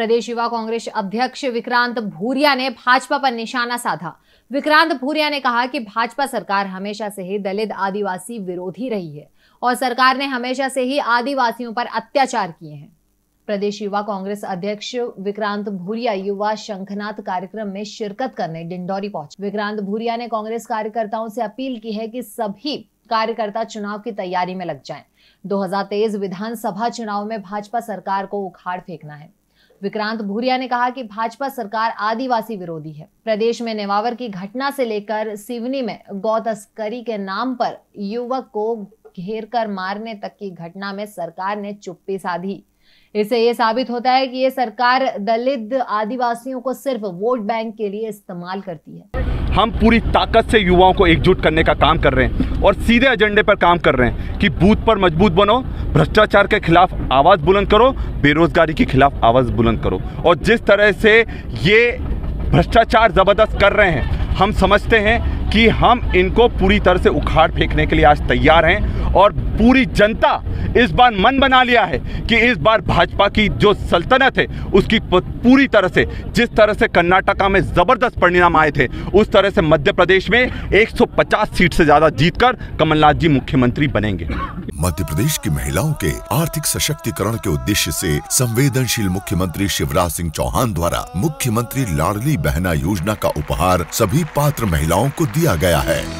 प्रदेश युवा कांग्रेस अध्यक्ष विक्रांत भूरिया ने भाजपा पर निशाना साधा। विक्रांत भूरिया ने कहा कि भाजपा सरकार हमेशा से ही दलित आदिवासी विरोधी रही है और सरकार ने हमेशा से ही आदिवासियों पर अत्याचार किए हैं। प्रदेश युवा कांग्रेस अध्यक्ष विक्रांत भूरिया युवा शंखनाथ कार्यक्रम में शिरकत करने डिंडोरी पहुँचे। विक्रांत भूरिया ने कांग्रेस कार्यकर्ताओं से अपील की है कि सभी कार्यकर्ता चुनाव की तैयारी में लग जाएँ। 2023 विधानसभा चुनाव में भाजपा सरकार को उखाड़ फेंकना है। विक्रांत भूरिया ने कहा कि भाजपा सरकार आदिवासी विरोधी है। प्रदेश में नेवावर की घटना से लेकर सिवनी में गौ तस्करी के नाम पर युवक को घेर कर मारने तक की घटना में सरकार ने चुप्पी साधी। इससे ये साबित होता है कि ये सरकार दलित आदिवासियों को सिर्फ़ वोट बैंक के लिए इस्तेमाल करती है। हम पूरी ताकत से युवाओं को एकजुट करने का काम कर रहे हैं और सीधे एजेंडे पर काम कर रहे हैं कि बूथ पर मज़बूत बनो, भ्रष्टाचार के खिलाफ आवाज़ बुलंद करो, बेरोजगारी के खिलाफ आवाज़ बुलंद करो। और जिस तरह से ये भ्रष्टाचार ज़बरदस्त कर रहे हैं, हम समझते हैं कि हम इनको पूरी तरह से उखाड़ फेंकने के लिए आज तैयार हैं और पूरी जनता इस बार मन बना लिया है कि इस बार भाजपा की जो सल्तनत है, उसकी पूरी तरह से, जिस तरह से कर्नाटका में ज़बरदस्त परिणाम आए थे, उस तरह से मध्य प्रदेश में 150 सीट से ज़्यादा जीतकर कमलनाथ जी मुख्यमंत्री बनेंगे। मध्य प्रदेश की महिलाओं के आर्थिक सशक्तिकरण के उद्देश्य से संवेदनशील मुख्यमंत्री शिवराज सिंह चौहान द्वारा मुख्यमंत्री लाडली बहना योजना का उपहार सभी पात्र महिलाओं को दिया गया है।